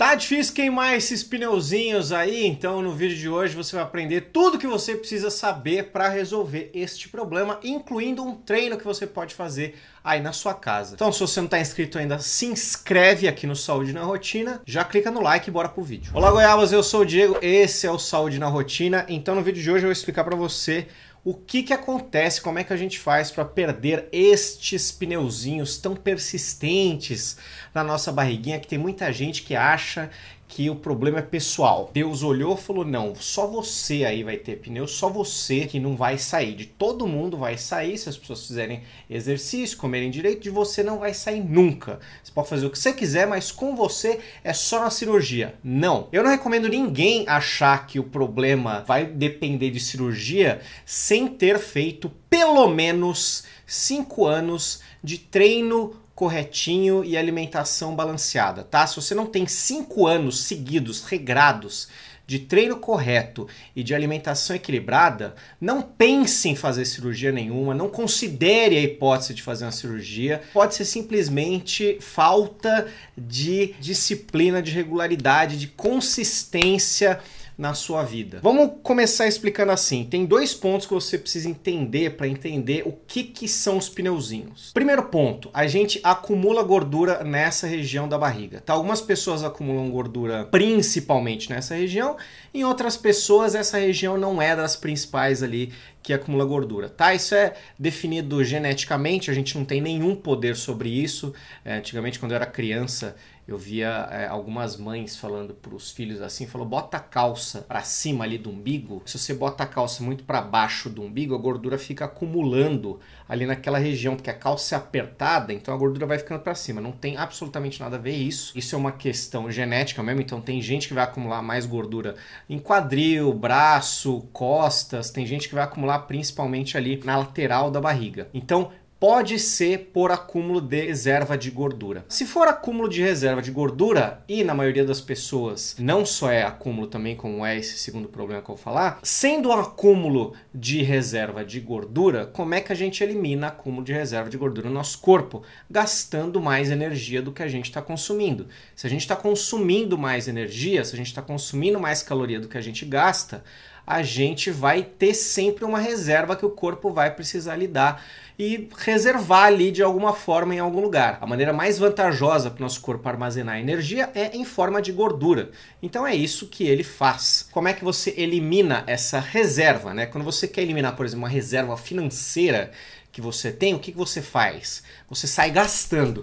Tá difícil queimar esses pneuzinhos aí? Então no vídeo de hoje você vai aprender tudo que você precisa saber para resolver este problema, incluindo um treino que você pode fazer aí na sua casa. Então se você não está inscrito ainda, se inscreve aqui no Saúde na Rotina, já clica no like e bora pro vídeo. Olá Goiabas, eu sou o Diego, esse é o Saúde na Rotina. Então no vídeo de hoje eu vou explicar para você o que, que acontece, como é que a gente faz para perder estes pneuzinhos tão persistentes na nossa barriguinha, que tem muita gente que acha que o problema é pessoal. Deus olhou e falou: não, só você aí vai ter pneu, só você que não vai sair. De todo mundo vai sair se as pessoas fizerem exercício, comerem direito, de você não vai sair nunca. Você pode fazer o que você quiser, mas com você é só na cirurgia. Não. Eu não recomendo ninguém achar que o problema vai depender de cirurgia sem ter feito pelo menos 5 anos de treino corretinho e alimentação balanceada, tá? Se você não tem cinco anos seguidos, regrados, de treino correto e de alimentação equilibrada, não pense em fazer cirurgia nenhuma, não considere a hipótese de fazer uma cirurgia. Pode ser simplesmente falta de disciplina, de regularidade, de consistência na sua vida. Vamos começar explicando assim. Tem dois pontos que você precisa entender para entender o que, que são os pneuzinhos. Primeiro ponto, a gente acumula gordura nessa região da barriga. Tá? Algumas pessoas acumulam gordura principalmente nessa região, em outras pessoas essa região não é das principais ali que acumula gordura, tá? Isso é definido geneticamente, a gente não tem nenhum poder sobre isso. É, antigamente, quando eu era criança, eu via é, algumas mães falando para os filhos assim, falou, bota a calça para cima ali do umbigo. Se você bota a calça muito para baixo do umbigo, a gordura fica acumulando ali naquela região, porque a calça é apertada, então a gordura vai ficando para cima. Não tem absolutamente nada a ver isso. Isso é uma questão genética mesmo, então tem gente que vai acumular mais gordura em quadril, braço, costas, tem gente que vai acumular principalmente ali na lateral da barriga. Então, pode ser por acúmulo de reserva de gordura. Se for acúmulo de reserva de gordura, e na maioria das pessoas não só é acúmulo também, como é esse segundo problema que eu vou falar, sendo um acúmulo de reserva de gordura, como é que a gente elimina acúmulo de reserva de gordura no nosso corpo? Gastando mais energia do que a gente está consumindo. Se a gente está consumindo mais energia, se a gente está consumindo mais caloria do que a gente gasta, a gente vai ter sempre uma reserva que o corpo vai precisar lidar e reservar ali de alguma forma em algum lugar. A maneira mais vantajosa para o nosso corpo armazenar energia é em forma de gordura. Então é isso que ele faz. Como é que você elimina essa reserva? Né? Quando você quer eliminar, por exemplo, uma reserva financeira que você tem, o que, que você faz? Você sai gastando.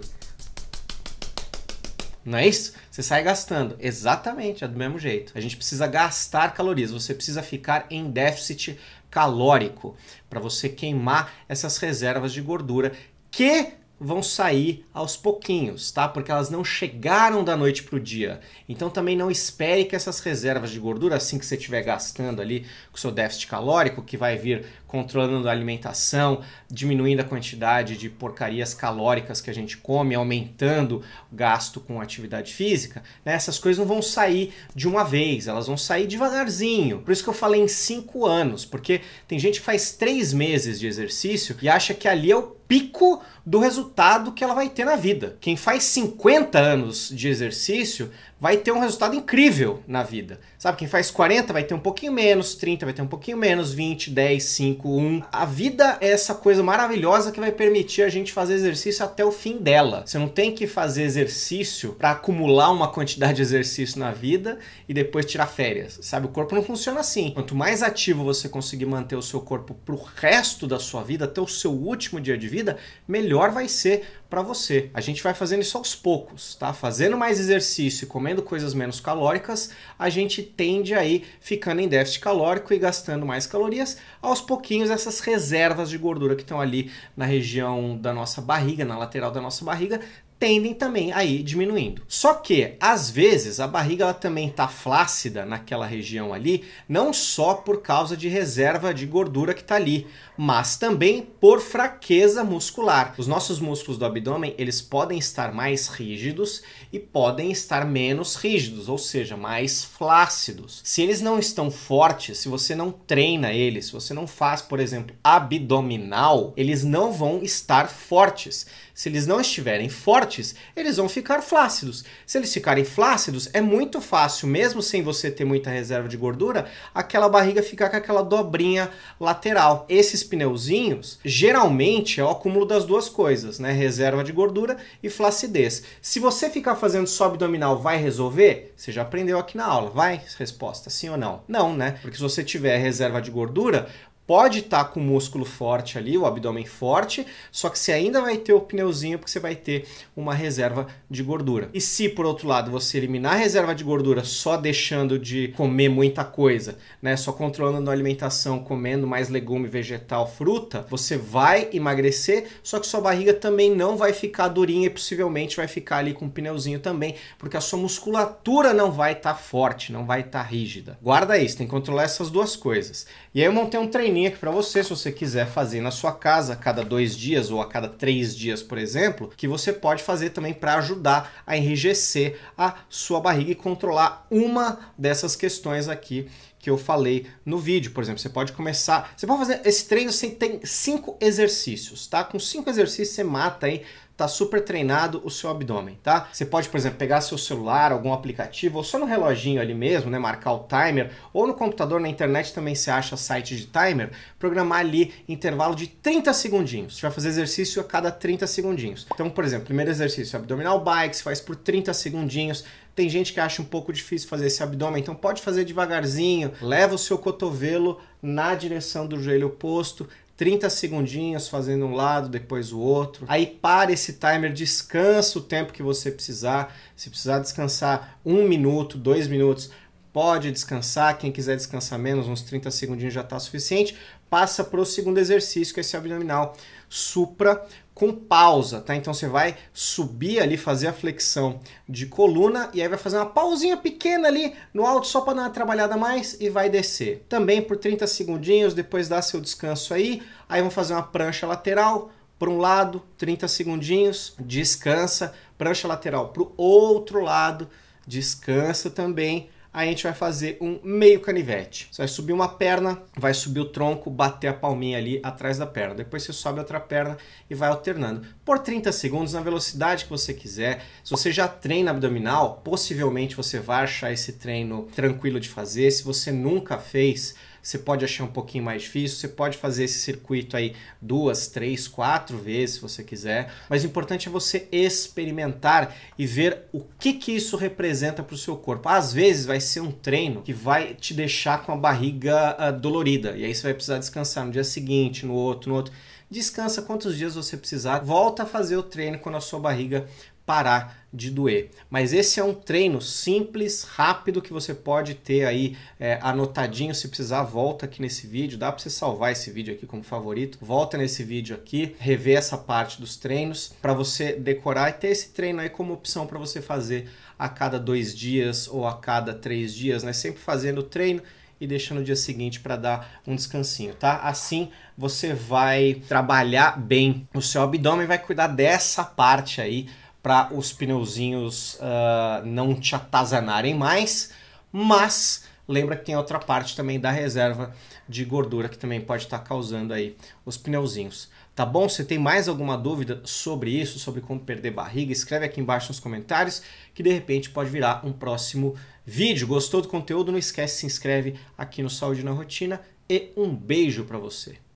Não é isso? Você sai gastando. Exatamente, é do mesmo jeito. A gente precisa gastar calorias, você precisa ficar em déficit calórico para você queimar essas reservas de gordura que vão sair aos pouquinhos, tá? Porque elas não chegaram da noite para o dia. Então também não espere que essas reservas de gordura, assim que você estiver gastando ali com o seu déficit calórico, que vai vir controlando a alimentação, diminuindo a quantidade de porcarias calóricas que a gente come, aumentando o gasto com atividade física, né? essas coisas não vão sair de uma vez, elas vão sair devagarzinho. Por isso que eu falei em cinco anos, porque tem gente que faz três meses de exercício e acha que ali é o pico do resultado que ela vai ter na vida. Quem faz 50 anos de exercício vai ter um resultado incrível na vida. Sabe, quem faz 40 vai ter um pouquinho menos, 30 vai ter um pouquinho menos, 20, 10, 5, 1. A vida é essa coisa maravilhosa que vai permitir a gente fazer exercício até o fim dela. Você não tem que fazer exercício para acumular uma quantidade de exercício na vida e depois tirar férias. Sabe, o corpo não funciona assim. Quanto mais ativo você conseguir manter o seu corpo pro resto da sua vida, até o seu último dia de vida, melhor vai ser para você. A gente vai fazendo isso aos poucos, tá? Fazendo mais exercício e comendo coisas menos calóricas, a gente tende aí ficando em déficit calórico e gastando mais calorias. Aos pouquinhos, essas reservas de gordura que estão ali na região da nossa barriga, na lateral da nossa barriga, tendem também a ir diminuindo. Só que, às vezes, a barriga ela também está flácida naquela região ali, não só por causa de reserva de gordura que está ali, mas também por fraqueza muscular. Os nossos músculos do abdômen, eles podem estar mais rígidos e podem estar menos rígidos, ou seja, mais flácidos. Se eles não estão fortes, se você não treina eles, se você não faz, por exemplo, abdominal, eles não vão estar fortes. Se eles não estiverem fortes, fortes, eles vão ficar flácidos. Se eles ficarem flácidos, é muito fácil, mesmo sem você ter muita reserva de gordura, aquela barriga ficar com aquela dobrinha lateral. Esses pneuzinhos, geralmente, é o acúmulo das duas coisas, né? Reserva de gordura e flacidez. Se você ficar fazendo só abdominal, vai resolver? Você já aprendeu aqui na aula. Vai? Resposta, sim ou não? Não, né? Porque se você tiver reserva de gordura, pode estar tá com o músculo forte ali, o abdômen forte, só que você ainda vai ter o pneuzinho porque você vai ter uma reserva de gordura. E se por outro lado você eliminar a reserva de gordura só deixando de comer muita coisa, né, só controlando a alimentação, comendo mais legume, vegetal, fruta, você vai emagrecer, só que sua barriga também não vai ficar durinha e possivelmente vai ficar ali com o pneuzinho também, porque a sua musculatura não vai estar tá forte, não vai estar tá rígida. Guarda isso, tem que controlar essas duas coisas. E aí eu montei um treininho aqui para você, se você quiser fazer na sua casa a cada dois dias ou a cada três dias, por exemplo, que você pode fazer também para ajudar a enrijecer a sua barriga e controlar uma dessas questões aqui que eu falei no vídeo. Por exemplo, você pode começar. Você pode fazer esse treino, você tem cinco exercícios, tá? Com cinco exercícios você mata aí tá super treinado o seu abdômen, tá? Você pode, por exemplo, pegar seu celular, algum aplicativo, ou só no reloginho ali mesmo, né, marcar o timer, ou no computador, na internet também se acha site de timer, programar ali intervalo de 30 segundinhos. Você vai fazer exercício a cada 30 segundinhos. Então, por exemplo, primeiro exercício, abdominal bike, você faz por 30 segundinhos. Tem gente que acha um pouco difícil fazer esse abdômen, então pode fazer devagarzinho, leva o seu cotovelo na direção do joelho oposto, 30 segundinhos fazendo um lado, depois o outro. Aí para esse timer, descansa o tempo que você precisar. Se precisar descansar um minuto, dois minutos, pode descansar. Quem quiser descansar menos, uns 30 segundinhos já está suficiente. Passa para o segundo exercício, que é esse abdominal supra com pausa, tá? Então você vai subir ali, fazer a flexão de coluna e aí vai fazer uma pausinha pequena ali no alto só para dar uma trabalhada mais e vai descer. Também por 30 segundinhos, depois dá seu descanso aí, aí vamos fazer uma prancha lateral para um lado, 30 segundinhos, descansa, prancha lateral para o outro lado, descansa também a gente vai fazer um meio canivete. Você vai subir uma perna, vai subir o tronco, bater a palminha ali atrás da perna. Depois você sobe outra perna e vai alternando. Por 30 segundos, na velocidade que você quiser. Se você já treina abdominal, possivelmente você vai achar esse treino tranquilo de fazer. Se você nunca fez, você pode achar um pouquinho mais difícil, você pode fazer esse circuito aí duas, três, quatro vezes se você quiser, mas o importante é você experimentar e ver o que que isso representa para o seu corpo. Às vezes vai ser um treino que vai te deixar com a barriga uh, dolorida e aí você vai precisar descansar no dia seguinte, no outro, no outro. Descansa quantos dias você precisar, volta a fazer o treino quando a sua barriga parar de doer. Mas esse é um treino simples, rápido que você pode ter aí é, anotadinho. Se precisar, volta aqui nesse vídeo. Dá para você salvar esse vídeo aqui como favorito. Volta nesse vídeo aqui, rever essa parte dos treinos para você decorar e ter esse treino aí como opção para você fazer a cada dois dias ou a cada três dias, né? Sempre fazendo o treino e deixando o dia seguinte para dar um descansinho, tá? Assim você vai trabalhar bem o seu abdômen, vai cuidar dessa parte aí para os pneuzinhos uh, não te atazanarem mais, mas lembra que tem outra parte também da reserva de gordura que também pode estar tá causando aí os pneuzinhos. Tá bom? Se tem mais alguma dúvida sobre isso, sobre como perder barriga, escreve aqui embaixo nos comentários que de repente pode virar um próximo vídeo. Gostou do conteúdo? Não esquece, se inscreve aqui no Saúde na Rotina e um beijo para você.